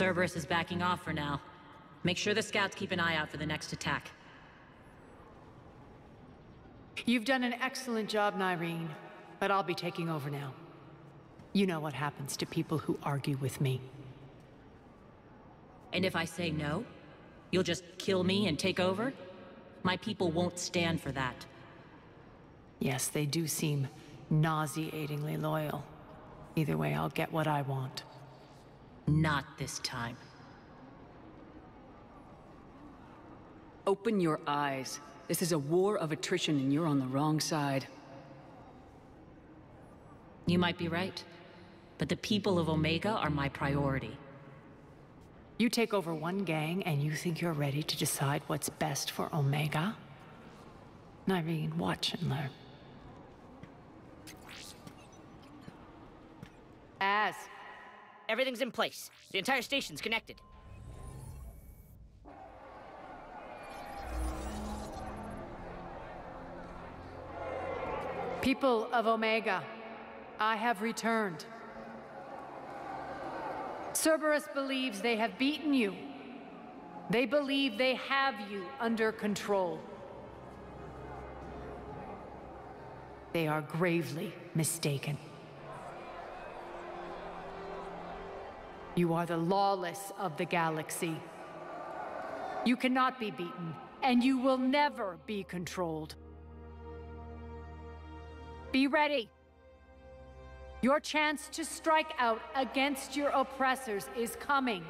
Cerberus is backing off for now. Make sure the scouts keep an eye out for the next attack. You've done an excellent job, Nyreen, but I'll be taking over now. You know what happens to people who argue with me. And if I say no, you'll just kill me and take over? My people won't stand for that. Yes, they do seem nauseatingly loyal. Either way, I'll get what I want. Not this time. Open your eyes. This is a war of attrition and you're on the wrong side. You might be right. But the people of Omega are my priority. You take over one gang and you think you're ready to decide what's best for Omega? Nyreen, watch and learn. As. Everything's in place. The entire station's connected. People of Omega, I have returned. Cerberus believes they have beaten you. They believe they have you under control. They are gravely mistaken. You are the lawless of the galaxy. You cannot be beaten, and you will never be controlled. Be ready. Your chance to strike out against your oppressors is coming.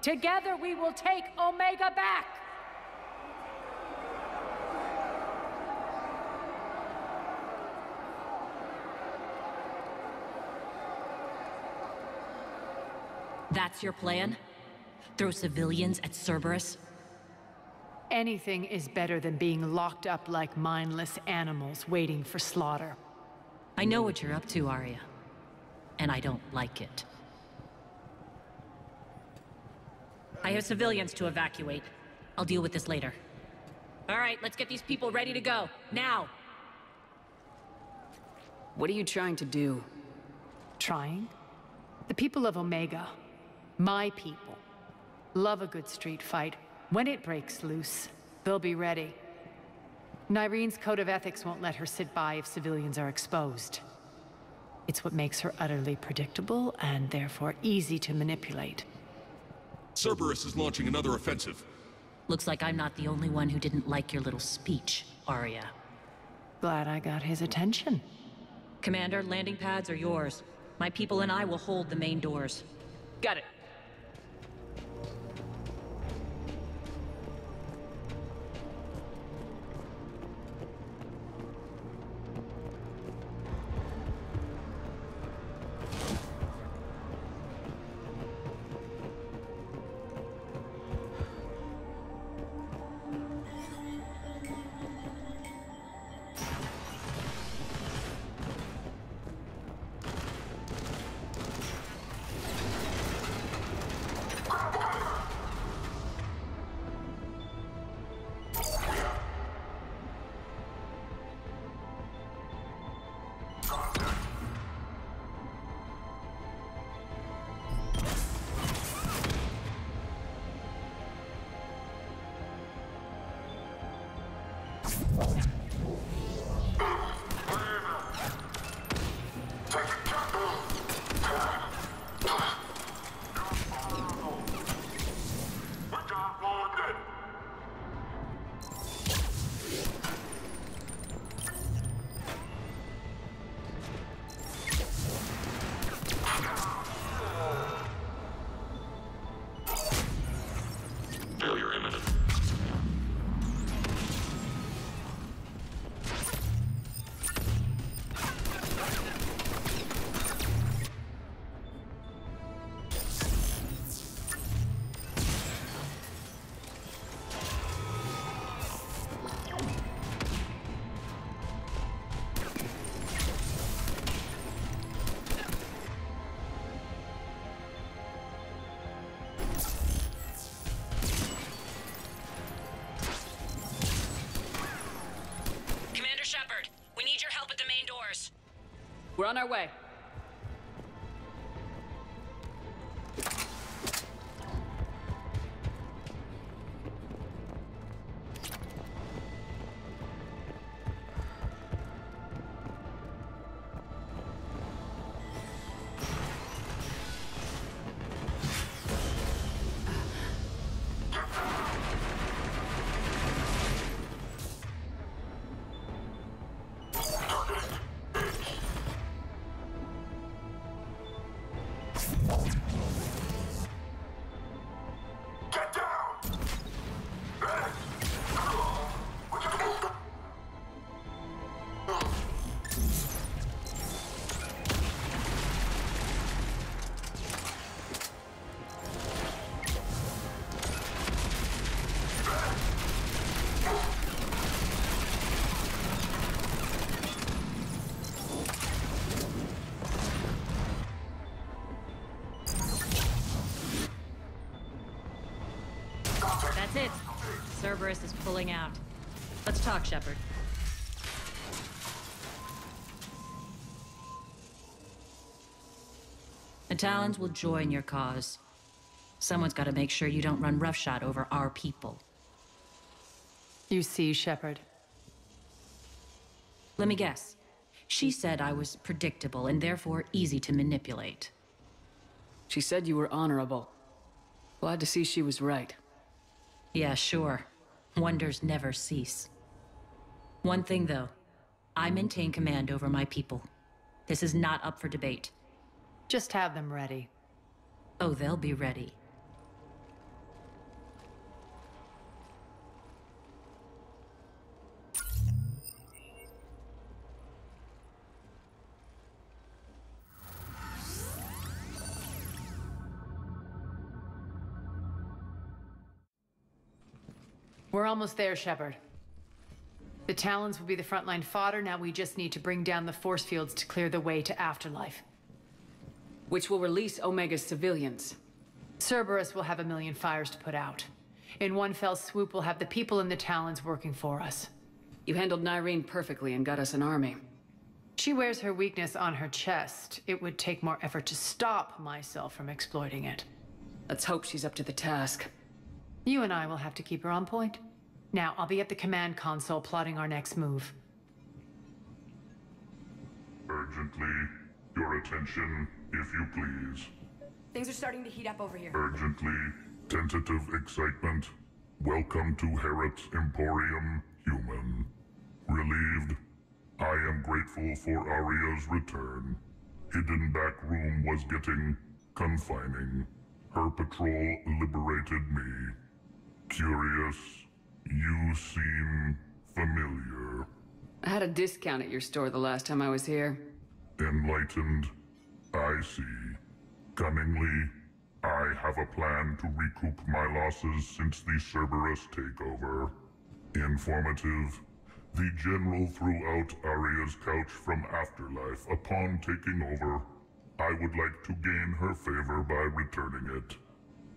Together we will take Omega back! That's your plan? Throw civilians at Cerberus? Anything is better than being locked up like mindless animals waiting for slaughter. I know what you're up to, Aria. And I don't like it. I have civilians to evacuate. I'll deal with this later. All right, let's get these people ready to go. Now! What are you trying to do? Trying? The people of Omega, my people, love a good street fight. When it breaks loose, they'll be ready. Nyreen's code of ethics won't let her sit by if civilians are exposed. It's what makes her utterly predictable and therefore easy to manipulate. Cerberus is launching another offensive. Looks like I'm not the only one who didn't like your little speech, Aria. Glad I got his attention. Commander, landing pads are yours. My people and I will hold the main doors. Got it. We're on our way. Cerberus is pulling out. Let's talk, Shepard. The Talons will join your cause. Someone's got to make sure you don't run roughshod over our people. You see, Shepard. Let me guess. She said I was predictable and therefore easy to manipulate. She said you were honorable. Glad to see she was right. Yeah, sure. Wonders never cease. One thing, though. I maintain command over my people. This is not up for debate. Just have them ready. Oh, they'll be ready. Almost there, Shepard. The Talons will be the frontline fodder, now we just need to bring down the force fields to clear the way to Afterlife. Which will release Omega's civilians. Cerberus will have a million fires to put out. In one fell swoop, we'll have the people in the Talons working for us. You handled Nyreen perfectly and got us an army. She wears her weakness on her chest. It would take more effort to stop myself from exploiting it. Let's hope she's up to the task. You and I will have to keep her on point. Now, I'll be at the command console plotting our next move. Urgently, your attention, if you please. Things are starting to heat up over here. Urgently, tentative excitement. Welcome to Harrot's Emporium, human. Relieved, I am grateful for Aria's return. Hidden back room was getting confining. Her patrol liberated me. Curious, you seem familiar. I had a discount at your store the last time I was here. Enlightened, I see. Cunningly, I have a plan to recoup my losses since the Cerberus takeover. Informative, the General threw out Aria's couch from Afterlife upon taking over. I would like to gain her favor by returning it.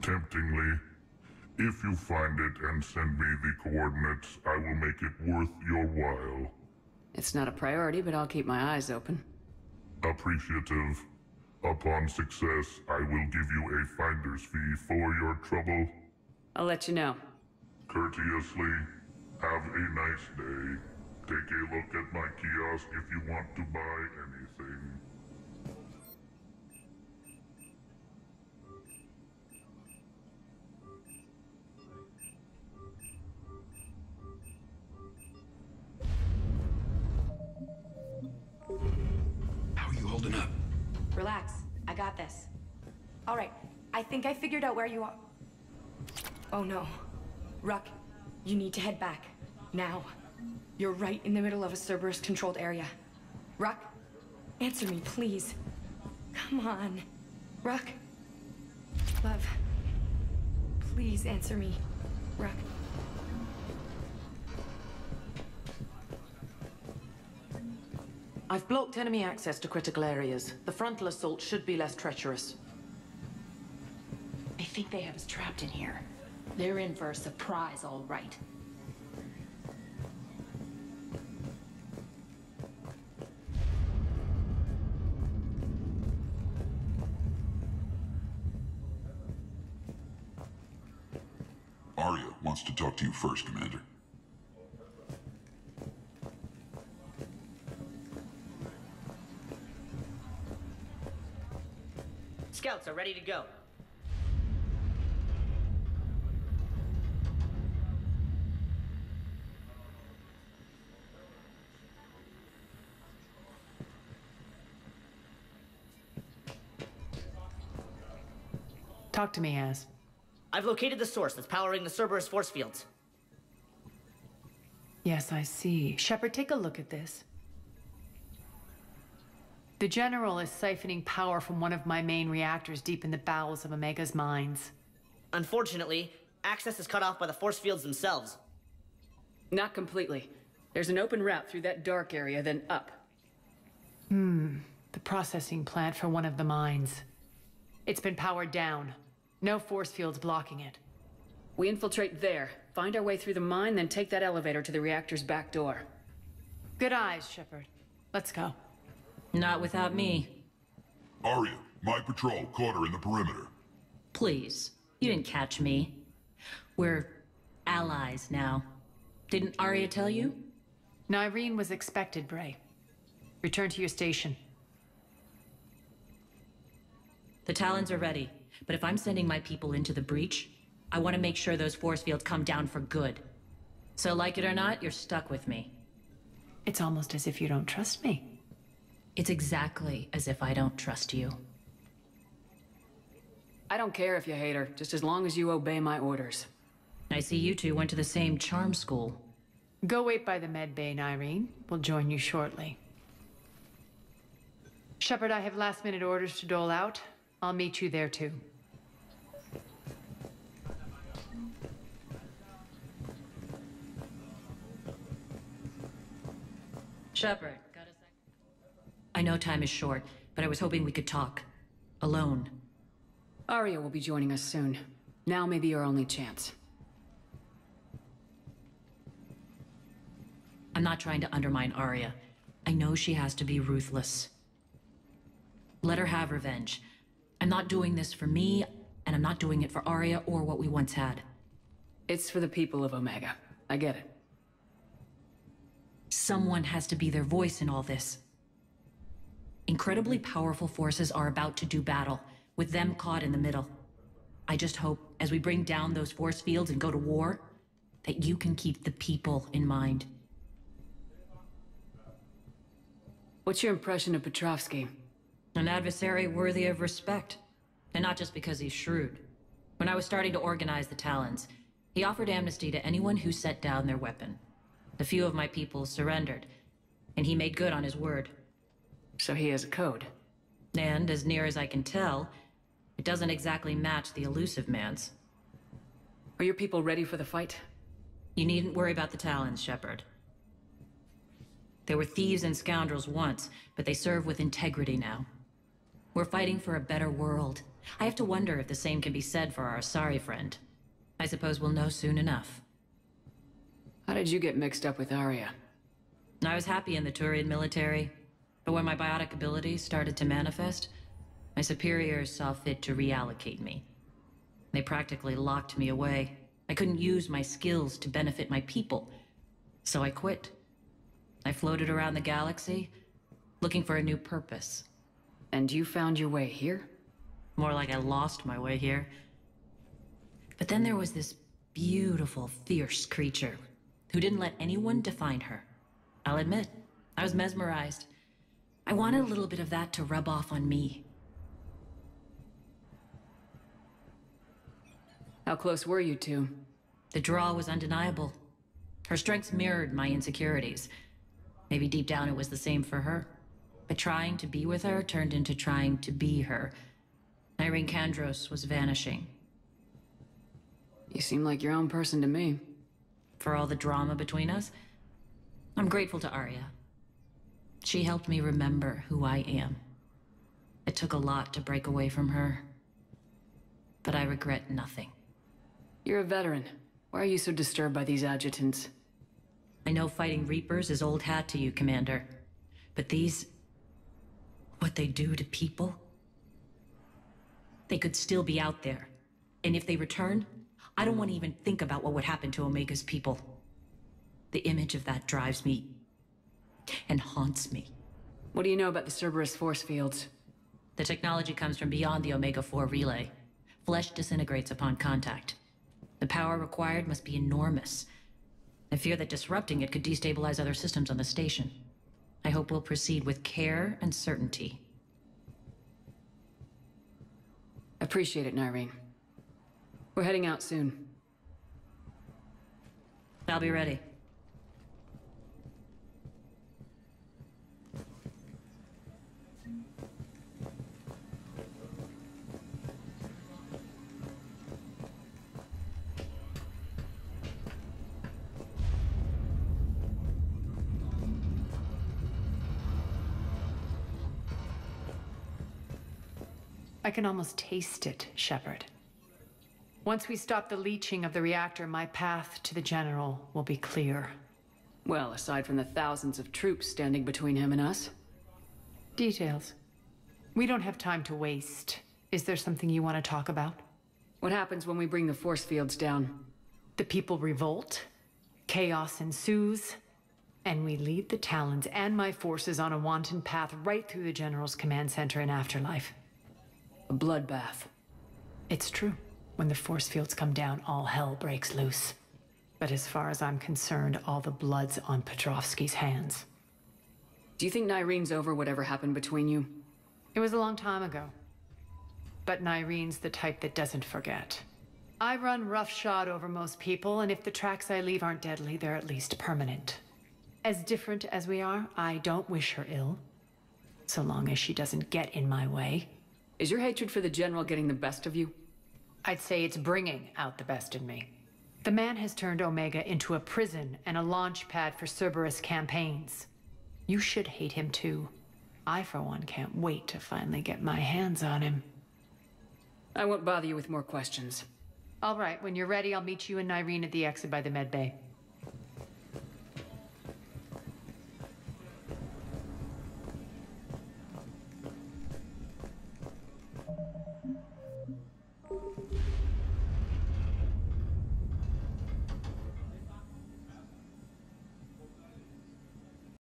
Temptingly, if you find it and send me the coordinates, I will make it worth your while. It's not a priority, but I'll keep my eyes open. Appreciative. Upon success, I will give you a finder's fee for your trouble. I'll let you know. Courteously, have a nice day. Take a look at my kiosk if you want to buy anything. All right. I think I figured out where you are. Oh no. Ruck, you need to head back. Now. You're right in the middle of a Cerberus-controlled area. Ruck, answer me, please. Come on. Ruck. Love. Please answer me. Ruck. I've blocked enemy access to critical areas. The frontal assault should be less treacherous. I think they have us trapped in here. They're in for a surprise, all right. Aria wants to talk to you first, Commander. Scouts are ready to go. Talk to me, As. I've located the source that's powering the Cerberus force fields. Yes, I see. Shepard, take a look at this. The General is siphoning power from one of my main reactors deep in the bowels of Omega's mines. Unfortunately, access is cut off by the force fields themselves. Not completely. There's an open route through that dark area, then up. Hmm. The processing plant for one of the mines. It's been powered down. No force fields blocking it. We infiltrate there, find our way through the mine, then take that elevator to the reactor's back door. Good eyes, Shepard. Let's go. Not without me. Aria, my patrol caught her in the perimeter. Please. You didn't catch me. We're allies now. Didn't Aria tell you? Nyreen was expected, Bray. Return to your station. The Talons are ready, but if I'm sending my people into the breach, I want to make sure those force fields come down for good. So like it or not, you're stuck with me. It's almost as if you don't trust me. It's exactly as if I don't trust you. I don't care if you hate her, just as long as you obey my orders. I see you two went to the same charm school. Go wait by the med bay, Nyreen. We'll join you shortly. Shepard, I have last minute orders to dole out. I'll meet you there too. Shepard, got a sec? I know time is short, but I was hoping we could talk. Alone. Aria will be joining us soon. Now may be our only chance. I'm not trying to undermine Aria. I know she has to be ruthless. Let her have revenge. I'm not doing this for me, and I'm not doing it for Aria or what we once had. It's for the people of Omega. I get it. Someone has to be their voice in all this. Incredibly powerful forces are about to do battle, with them caught in the middle. I just hope, as we bring down those force fields and go to war, that you can keep the people in mind. What's your impression of Petrovsky? An adversary worthy of respect. And not just because he's shrewd. When I was starting to organize the Talons, he offered amnesty to anyone who set down their weapon. A few of my people surrendered, and he made good on his word. So he has a code. And, as near as I can tell, it doesn't exactly match the Illusive Man's. Are your people ready for the fight? You needn't worry about the Talons, Shepard. They were thieves and scoundrels once, but they serve with integrity now. We're fighting for a better world. I have to wonder if the same can be said for our sorry friend. I suppose we'll know soon enough. How did you get mixed up with Aria? I was happy in the Turian military, but when my biotic abilities started to manifest, my superiors saw fit to reallocate me. They practically locked me away. I couldn't use my skills to benefit my people, so I quit. I floated around the galaxy, looking for a new purpose. And you found your way here? More like I lost my way here. But then there was this beautiful, fierce creature who didn't let anyone define her. I'll admit, I was mesmerized. I wanted a little bit of that to rub off on me. How close were you two? The draw was undeniable. Her strengths mirrored my insecurities. Maybe deep down it was the same for her. But trying to be with her turned into trying to be her. Nyreen Kandros was vanishing. You seem like your own person to me. For all the drama between us, I'm grateful to Aria. She helped me remember who I am. It took a lot to break away from her. But I regret nothing. You're a veteran. Why are you so disturbed by these adjutants? I know fighting Reapers is old hat to you, Commander. But these... What they do to people? They could still be out there. And if they return, I don't want to even think about what would happen to Omega's people. The image of that drives me... and haunts me. What do you know about the Cerberus force fields? The technology comes from beyond the Omega-4 relay. Flesh disintegrates upon contact. The power required must be enormous. I fear that disrupting it could destabilize other systems on the station. I hope we'll proceed with care and certainty. Appreciate it, Nyreen. We're heading out soon. I'll be ready. I can almost taste it, Shepard. Once we stop the leaching of the reactor, my path to the General will be clear. Well, aside from the thousands of troops standing between him and us. Details. We don't have time to waste. Is there something you want to talk about? What happens when we bring the force fields down? The people revolt, chaos ensues, and we lead the Talons and my forces on a wanton path right through the General's command center and afterlife. A bloodbath. It's true. When the force fields come down, all hell breaks loose. But as far as I'm concerned, all the blood's on Petrovsky's hands. Do you think Nyreen's over whatever happened between you? It was a long time ago. But Nyreen's the type that doesn't forget. I run roughshod over most people, and if the tracks I leave aren't deadly, they're at least permanent. As different as we are, I don't wish her ill. So long as she doesn't get in my way. Is your hatred for the General getting the best of you? I'd say it's bringing out the best in me. The man has turned Omega into a prison and a launch pad for Cerberus campaigns. You should hate him too. I, for one, can't wait to finally get my hands on him. I won't bother you with more questions. All right, when you're ready, I'll meet you and Nyreen at the exit by the med bay.